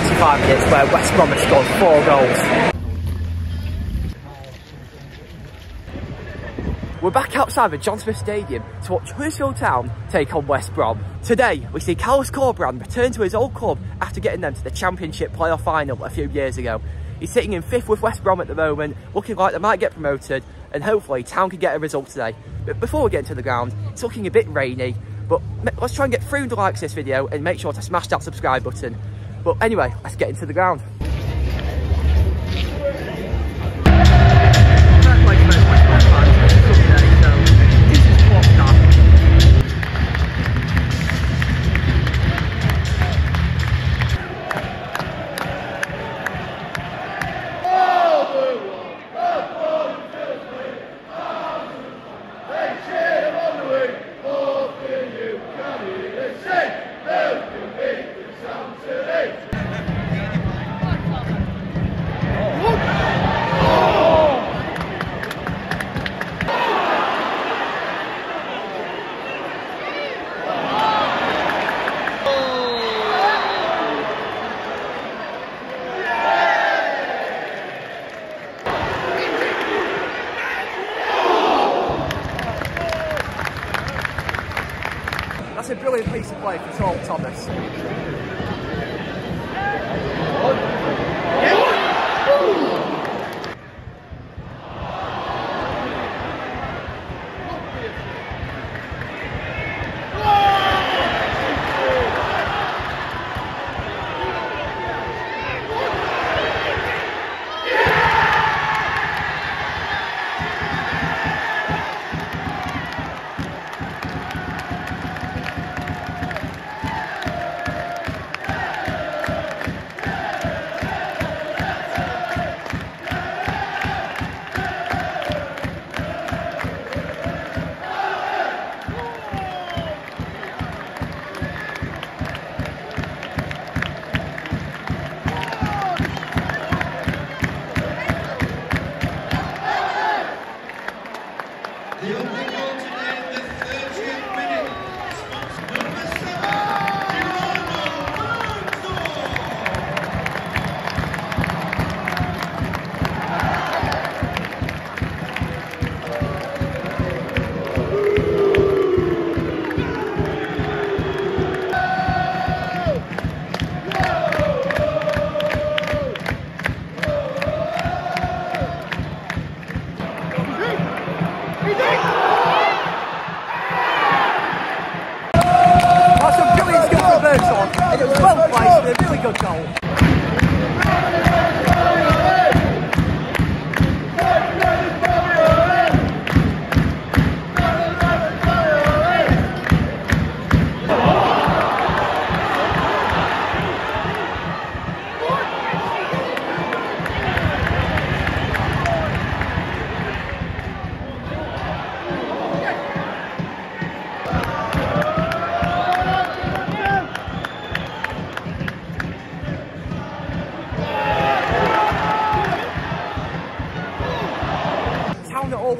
been a blistering 25 minutes where West Brom have scored four goals. We're back outside the John Smith Stadium to watch Huddersfield Town take on West Brom. Today, we see Carlos Corberán return to his old club after getting them to the Championship playoff final a few years ago. He's sitting in fifth with West Brom at the moment, looking like they might get promoted, and hopefully Town can get a result today. But before we get into the ground, it's looking a bit rainy, but let's try and get through the likes of this video and make sure to smash that subscribe button. But anyway, let's get into the ground. Play for Tom Thomas. Thank you.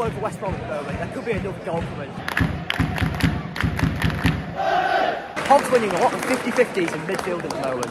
Over West Brom at the moment. There could be another goal coming. Hobbs winning a lot of 50-50s in midfield at the moment.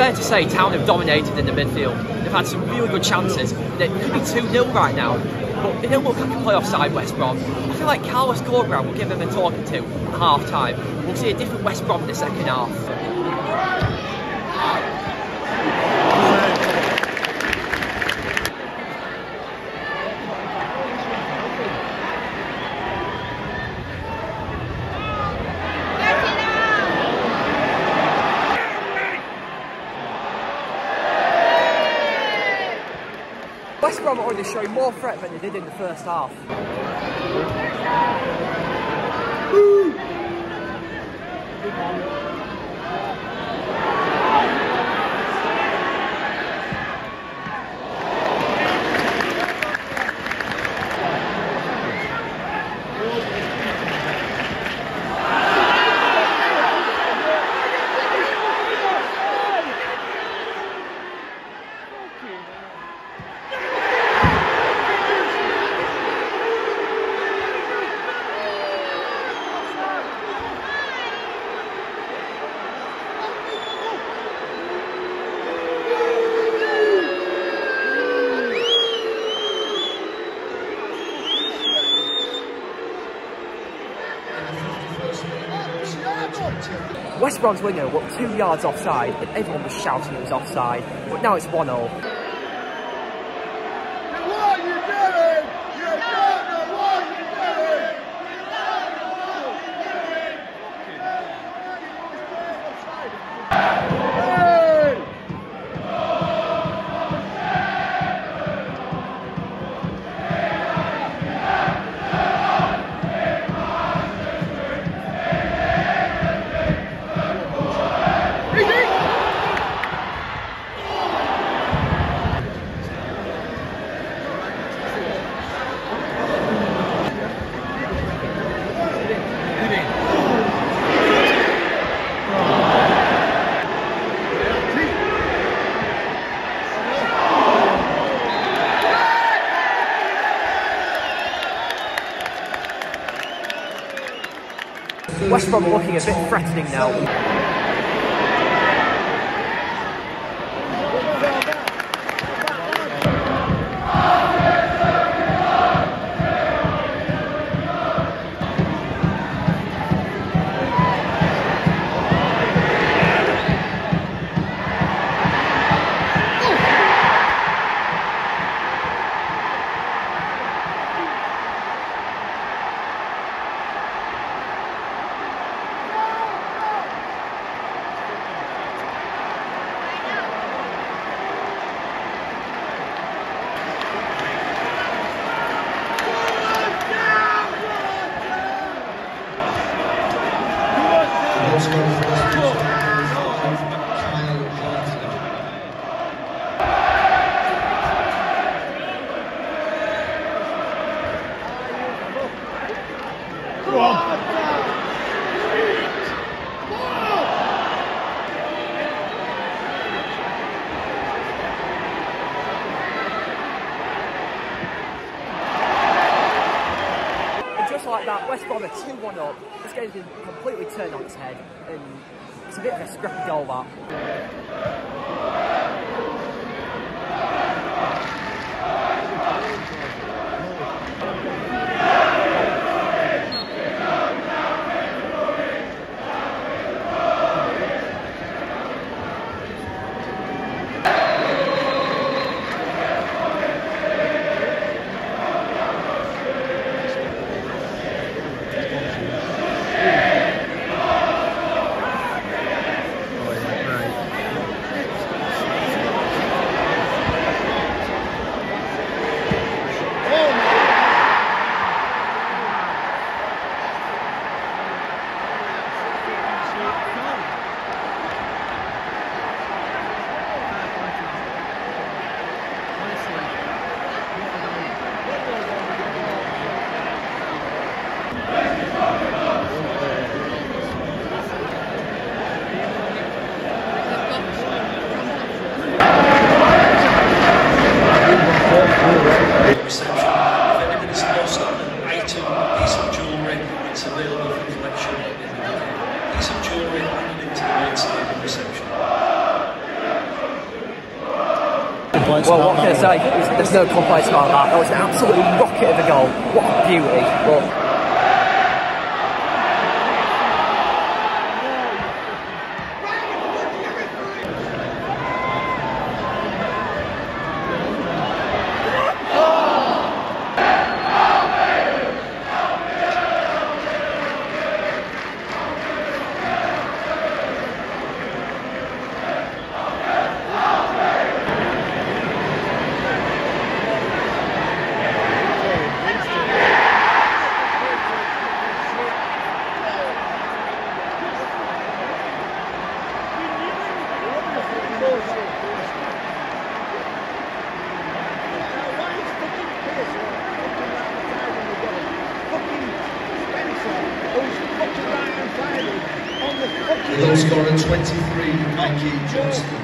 Fair to say Town have dominated in the midfield. They've had some really good chances. It could be 2-0 right now, but they don't look like a playoff side, West Brom. I feel like Carlos Corberán will give them a talking to at half time. We'll see a different West Brom in the second half. Brom already showing more threat than they did in the first half. Woo! Brom's winger looked two yards offside and everyone was shouting it was offside, but now it's 1 Are looking a bit threatening now. Like that, West Brom are 2 1 up. This game's been completely turned on its head, and it's a bit of a scrappy goal that. reception. If anybody's lost an item, piece of jewellery, collection in the UK. Piece of jewellery handed into the main stadium reception. Well, what can I say? There's, there's no complaints about that. That was an absolute rocket of a goal. What a beauty. But scorer 23, Mikey Johnston.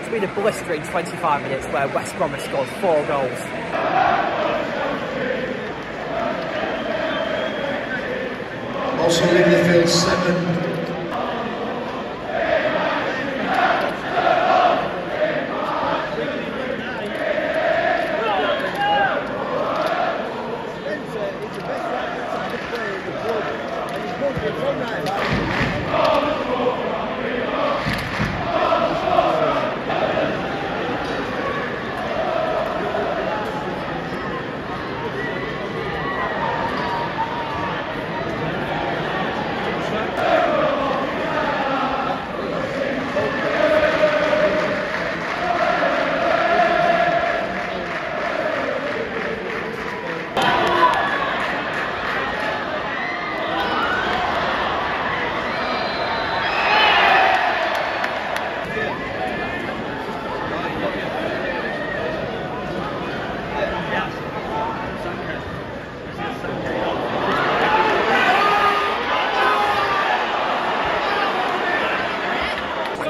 it's been a blistering 25 minutes where West Brom have scored four goals. Also leaving the field, seven.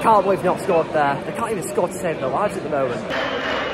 Can't believe not scored there. They can't even score to save their lives at the moment.